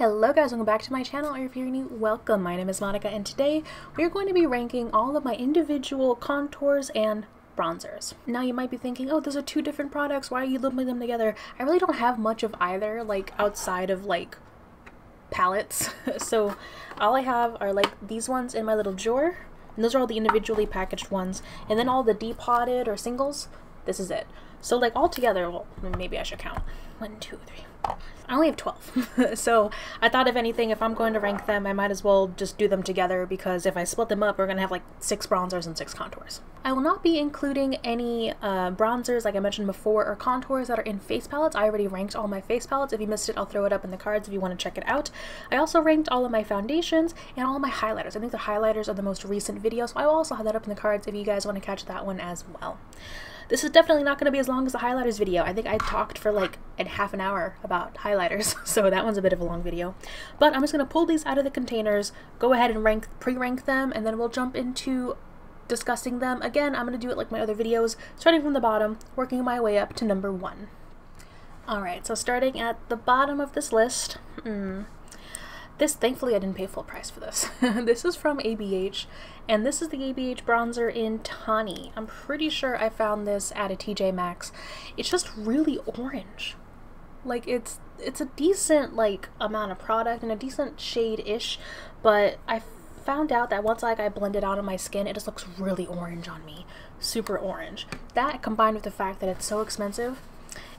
Hello guys, welcome back to my channel, or if you're new, welcome. My name is Monica, and today we're going to be ranking all of my individual contours and bronzers. Now you might be thinking, oh, those are two different products, why are you lumping them together? I really don't have much of either, like, outside of, like, palettes. so all I have are, like, these ones in my little drawer, and those are all the individually packaged ones, and then all the depotted or singles, this is it. So, like, all together, well, maybe I should count. One, two, three, I only have 12. so I thought if anything, if I'm going to rank them, I might as well just do them together because if I split them up, we're going to have like six bronzers and six contours. I will not be including any uh, bronzers, like I mentioned before, or contours that are in face palettes. I already ranked all my face palettes. If you missed it, I'll throw it up in the cards if you want to check it out. I also ranked all of my foundations and all my highlighters. I think the highlighters are the most recent video, so I will also have that up in the cards if you guys want to catch that one as well. This is definitely not going to be as long as the highlighters video. I think I talked for like a half an hour about highlighters, so that one's a bit of a long video. But I'm just going to pull these out of the containers, go ahead and rank pre-rank them, and then we'll jump into discussing them. Again, I'm going to do it like my other videos, starting from the bottom, working my way up to number one. Alright, so starting at the bottom of this list, hmm, this, thankfully, I didn't pay full price for this. this is from ABH, and this is the ABH bronzer in Tawny. I'm pretty sure I found this at a TJ Maxx. It's just really orange. Like, it's it's a decent, like, amount of product and a decent shade-ish, but I found out that once like I blend it out on my skin, it just looks really orange on me. Super orange. That combined with the fact that it's so expensive,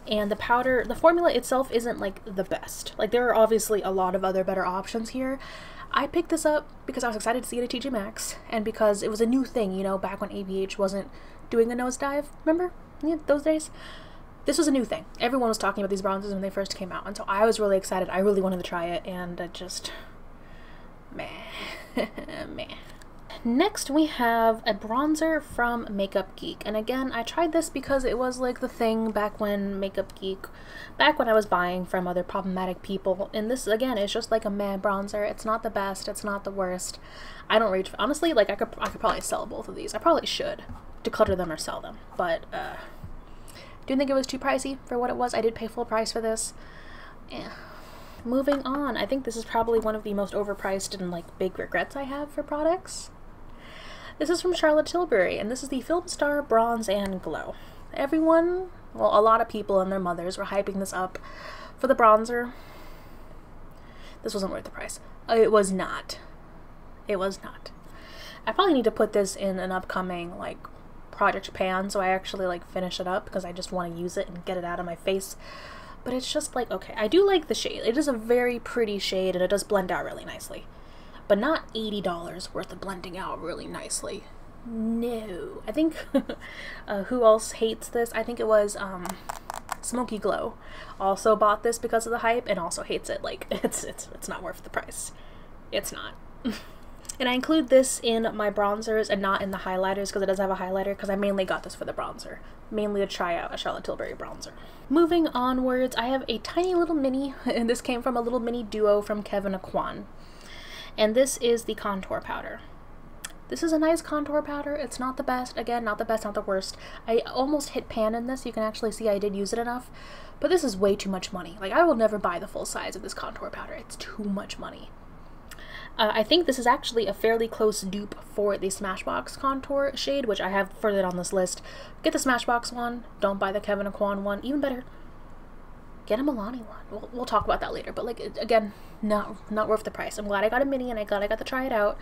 and the powder the formula itself isn't like the best. Like there are obviously a lot of other better options here. I picked this up because I was excited to see it at TJ Maxx and because it was a new thing you know back when ABH wasn't doing a nosedive. Remember? Yeah, those days? This was a new thing. Everyone was talking about these bronzes when they first came out and so I was really excited. I really wanted to try it and I just meh meh Next we have a bronzer from Makeup Geek. And again, I tried this because it was like the thing back when Makeup Geek, back when I was buying from other problematic people. And this, again, is just like a meh bronzer. It's not the best, it's not the worst. I don't reach, honestly, like I could, I could probably sell both of these. I probably should declutter them or sell them. But, uh, do you think it was too pricey for what it was? I did pay full price for this. Yeah. Moving on, I think this is probably one of the most overpriced and like big regrets I have for products. This is from Charlotte Tilbury, and this is the Film Star Bronze and Glow. Everyone, well, a lot of people and their mothers were hyping this up for the bronzer. This wasn't worth the price. Uh, it was not. It was not. I probably need to put this in an upcoming, like, Project Pan so I actually, like, finish it up because I just want to use it and get it out of my face. But it's just like, okay, I do like the shade. It is a very pretty shade and it does blend out really nicely but not $80 worth of blending out really nicely. No. I think, uh, who else hates this? I think it was, um, Smoky Glow also bought this because of the hype and also hates it. Like, it's, it's, it's not worth the price. It's not. and I include this in my bronzers and not in the highlighters because it does have a highlighter because I mainly got this for the bronzer. Mainly to try out a Charlotte Tilbury bronzer. Moving onwards, I have a tiny little mini, and this came from a little mini duo from Kevyn Aucoin and this is the contour powder. This is a nice contour powder. It's not the best. Again, not the best, not the worst. I almost hit pan in this. You can actually see I did use it enough. But this is way too much money. Like, I will never buy the full size of this contour powder. It's too much money. Uh, I think this is actually a fairly close dupe for the Smashbox contour shade, which I have further on this list. Get the Smashbox one. Don't buy the Kevyn Aucoin one. Even better, get a Milani one. We'll, we'll talk about that later. But like again, not not worth the price. I'm glad I got a mini and I glad I got to try it out.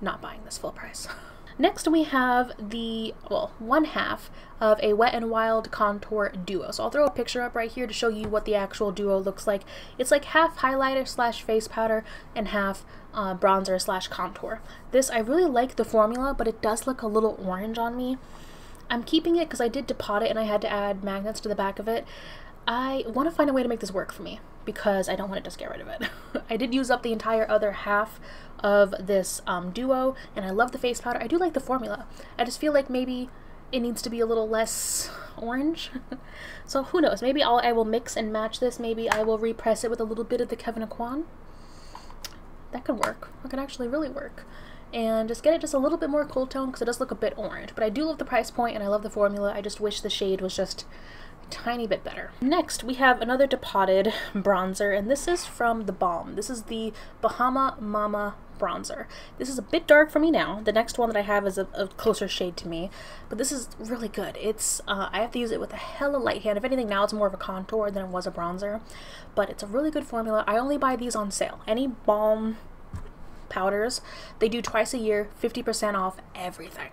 Not buying this full price. Next we have the, well, one half of a Wet n Wild Contour Duo. So I'll throw a picture up right here to show you what the actual duo looks like. It's like half highlighter slash face powder and half uh, bronzer slash contour. This, I really like the formula, but it does look a little orange on me. I'm keeping it because I did depot it and I had to add magnets to the back of it. I want to find a way to make this work for me because I don't want to just get rid of it. I did use up the entire other half of this um, duo and I love the face powder. I do like the formula. I just feel like maybe it needs to be a little less orange. so who knows, maybe I'll, I will mix and match this. Maybe I will repress it with a little bit of the Kevyn Aucoin. That could work. That could actually really work. And just get it just a little bit more cool tone because it does look a bit orange. But I do love the price point and I love the formula. I just wish the shade was just tiny bit better. Next, we have another depotted bronzer, and this is from The Balm. This is the Bahama Mama bronzer. This is a bit dark for me now. The next one that I have is a, a closer shade to me, but this is really good. It's uh, I have to use it with a hella light hand. If anything, now it's more of a contour than it was a bronzer, but it's a really good formula. I only buy these on sale. Any balm powders, they do twice a year, 50% off everything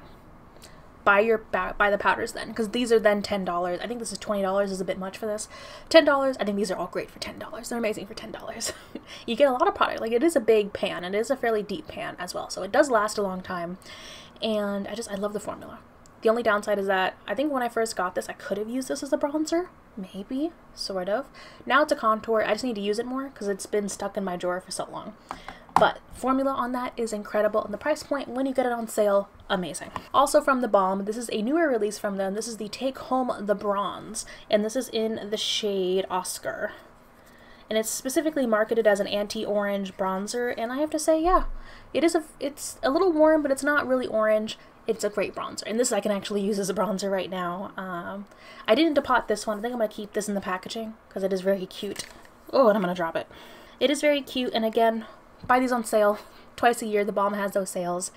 buy your buy the powders then because these are then ten dollars. I think this is twenty dollars is a bit much for this. Ten dollars. I think these are all great for ten dollars. They're amazing for ten dollars. you get a lot of product. Like it is a big pan. It is a fairly deep pan as well, so it does last a long time. And I just I love the formula. The only downside is that I think when I first got this, I could have used this as a bronzer. Maybe, sort of. Now it's a contour. I just need to use it more because it's been stuck in my drawer for so long. But formula on that is incredible and the price point when you get it on sale, amazing. Also from the Balm, this is a newer release from them. This is the Take Home the Bronze and this is in the shade Oskar. And it's specifically marketed as an anti-orange bronzer and I have to say, yeah, it is a it's a little warm, but it's not really orange. It's a great bronzer, and this I can actually use as a bronzer right now. Um, I didn't depot this one. I think I'm going to keep this in the packaging because it is very cute. Oh, and I'm going to drop it. It is very cute, and again, buy these on sale twice a year. The Balm has those sales.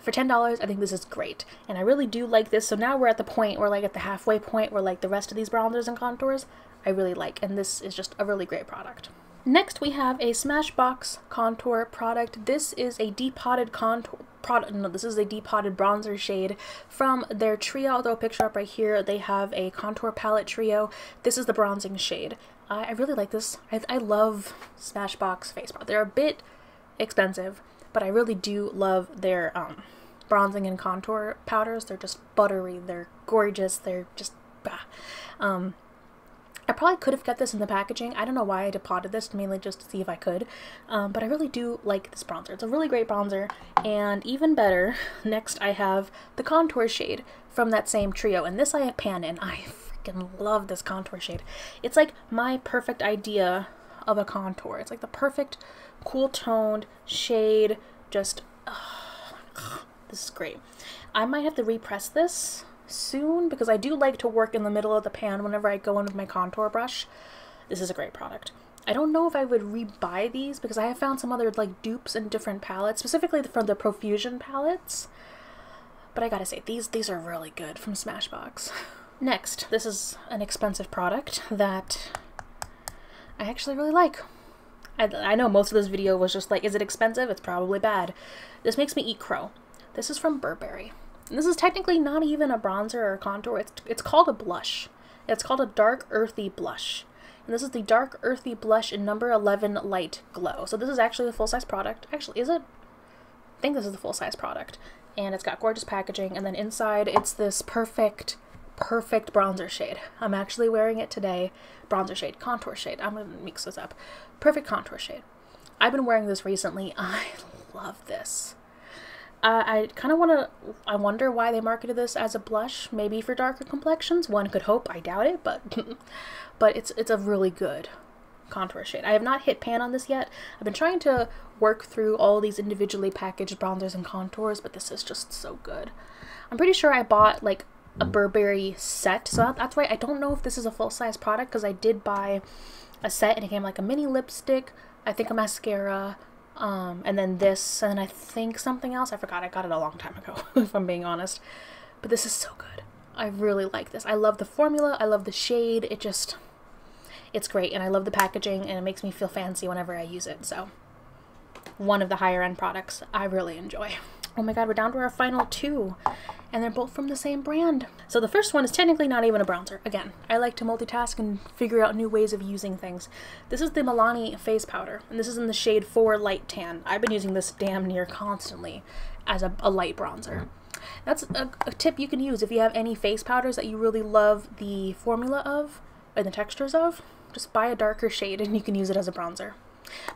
For $10, I think this is great. And I really do like this. So now we're at the point, we're like at the halfway point where like the rest of these bronzers and contours, I really like. And this is just a really great product. Next, we have a Smashbox contour product. This is a depotted contour product. No, this is a depotted bronzer shade from their trio. I'll throw a picture up right here. They have a contour palette trio. This is the bronzing shade. I really like this. I, I love Smashbox face powder. They're a bit expensive, but I really do love their um, bronzing and contour powders. They're just buttery. They're gorgeous. They're just bah. Um, I probably could have kept this in the packaging. I don't know why I depotted this, mainly just to see if I could. Um, but I really do like this bronzer. It's a really great bronzer. And even better, next I have the contour shade from that same trio. And this I pan in. I freaking love this contour shade. It's like my perfect idea of a contour. It's like the perfect cool toned shade. Just, this is great. I might have to repress this soon because I do like to work in the middle of the pan whenever I go in with my contour brush. This is a great product. I don't know if I would rebuy these because I have found some other like dupes in different palettes, specifically from the Profusion palettes. But I gotta say, these these are really good from Smashbox. Next, this is an expensive product that I actually really like. I, I know most of this video was just like, is it expensive? It's probably bad. This makes me eat crow. This is from Burberry. And this is technically not even a bronzer or a contour. It's, it's called a blush. It's called a dark earthy blush. And this is the dark earthy blush in number 11 light glow. So this is actually the full-size product. Actually, is it? I think this is the full-size product. And it's got gorgeous packaging. And then inside, it's this perfect perfect bronzer shade. I'm actually wearing it today. Bronzer shade, contour shade. I'm going to mix this up. Perfect contour shade. I've been wearing this recently. I love this. Uh, I kind of want to, I wonder why they marketed this as a blush, maybe for darker complexions. One could hope, I doubt it, but but it's it's a really good contour shade. I have not hit pan on this yet. I've been trying to work through all these individually packaged bronzers and contours, but this is just so good. I'm pretty sure I bought like a Burberry set. So that's why I don't know if this is a full-size product because I did buy a set and it came like a mini lipstick, I think a mascara, um, and then this, and I think something else. I forgot. I got it a long time ago, if I'm being honest. But this is so good. I really like this. I love the formula. I love the shade. It just, it's great. And I love the packaging and it makes me feel fancy whenever I use it. So one of the higher end products I really enjoy. Oh my god, we're down to our final two, and they're both from the same brand. So the first one is technically not even a bronzer. Again, I like to multitask and figure out new ways of using things. This is the Milani Face Powder, and this is in the shade 4 Light Tan. I've been using this damn near constantly as a, a light bronzer. That's a, a tip you can use if you have any face powders that you really love the formula of, or the textures of. Just buy a darker shade and you can use it as a bronzer.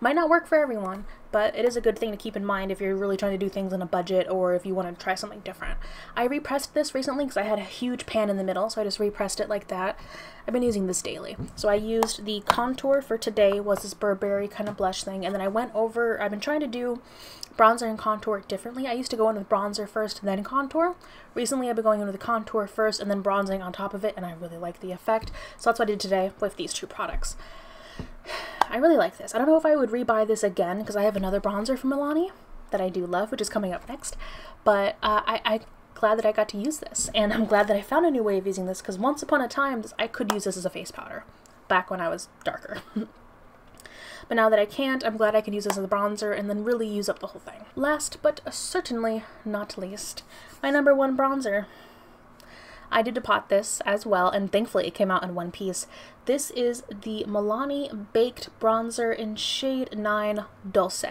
Might not work for everyone, but it is a good thing to keep in mind if you're really trying to do things on a budget or if you want to try something different. I repressed this recently because I had a huge pan in the middle, so I just repressed it like that. I've been using this daily. So I used the contour for today was this Burberry kind of blush thing, and then I went over, I've been trying to do bronzer and contour differently. I used to go in with bronzer first, then contour. Recently I've been going in with the contour first and then bronzing on top of it, and I really like the effect. So that's what I did today with these two products. I really like this. I don't know if I would rebuy this again because I have another bronzer from Milani that I do love, which is coming up next. But uh, I, I'm glad that I got to use this, and I'm glad that I found a new way of using this because once upon a time I could use this as a face powder back when I was darker. but now that I can't, I'm glad I can use this as a bronzer and then really use up the whole thing. Last but certainly not least, my number one bronzer. I did depot this as well, and thankfully it came out in one piece. This is the Milani Baked Bronzer in shade 9 Dulce.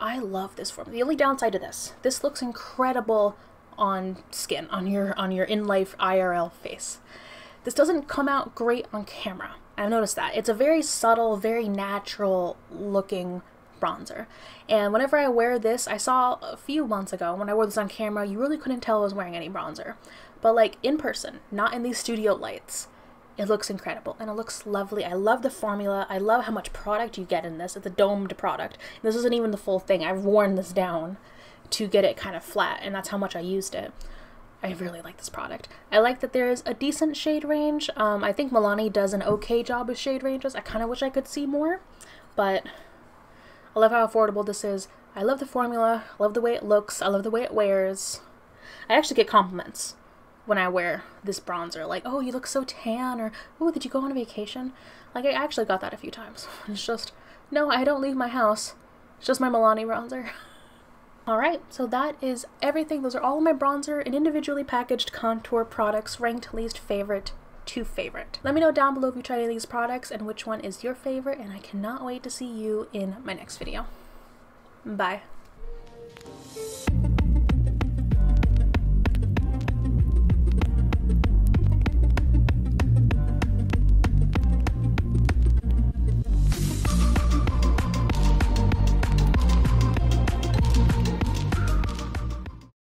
I love this formula. The only downside to this, this looks incredible on skin, on your on your in-life IRL face. This doesn't come out great on camera. I've noticed that. It's a very subtle, very natural looking bronzer. And whenever I wear this, I saw a few months ago when I wore this on camera, you really couldn't tell I was wearing any bronzer. But like in person, not in these studio lights, it looks incredible and it looks lovely. I love the formula. I love how much product you get in this. It's a domed product. This isn't even the full thing. I've worn this down to get it kind of flat and that's how much I used it. I really like this product. I like that there is a decent shade range. Um, I think Milani does an okay job with shade ranges. I kind of wish I could see more, but I love how affordable this is. I love the formula. I love the way it looks. I love the way it wears. I actually get compliments when I wear this bronzer. Like, oh, you look so tan, or oh, did you go on a vacation? Like, I actually got that a few times. It's just, no, I don't leave my house. It's just my Milani bronzer. Alright, so that is everything. Those are all my bronzer and individually packaged contour products ranked least favorite to favorite. Let me know down below if you tried any of these products and which one is your favorite, and I cannot wait to see you in my next video. Bye.